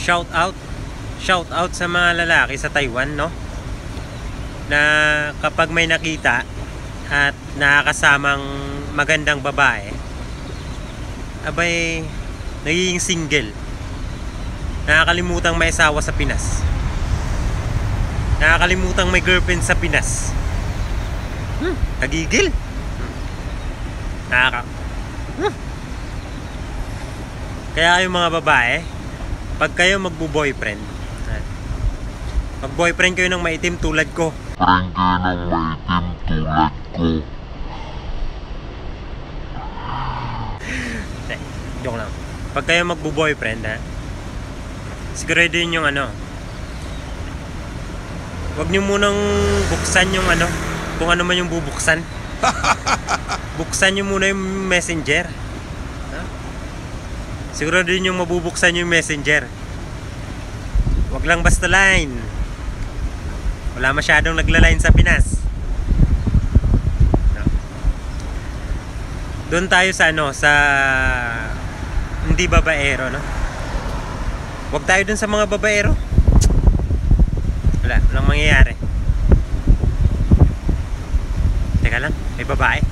shout out shout out sa mga lalaki sa Taiwan no? Na kapag may nakita at nakakasamang magandang babae abay nagiging single. Nakakalimutang may asawa sa Pinas. Nakakalimutang may girlfriend sa Pinas. Hmm, nagigil. Hmm. nakaka hmm. kaya yung mga babae pag kayo magbo-boyfriend mag-boyfriend kayo ng maitim tulad ko Friend kayo ng maitim tulad ko. Hindi, joke lang. Pag kayo magbo-boyfriend, ha, sigurado yun yung ano, Huwag nyo munang buksan yung ano, kung ano man yung bubuksan. buksan nyo muna yung messenger. Ha? Sigurado yun yung mabubuksan yung messenger. Huwag lang basta line. Wala masyadong nagla-line sa Pinas. No? Doon tayo sa ano, sa hindi babaero, no? Huwag tayo dun sa mga babaero. Wala, walang mangyayari. Teka lang, may babae.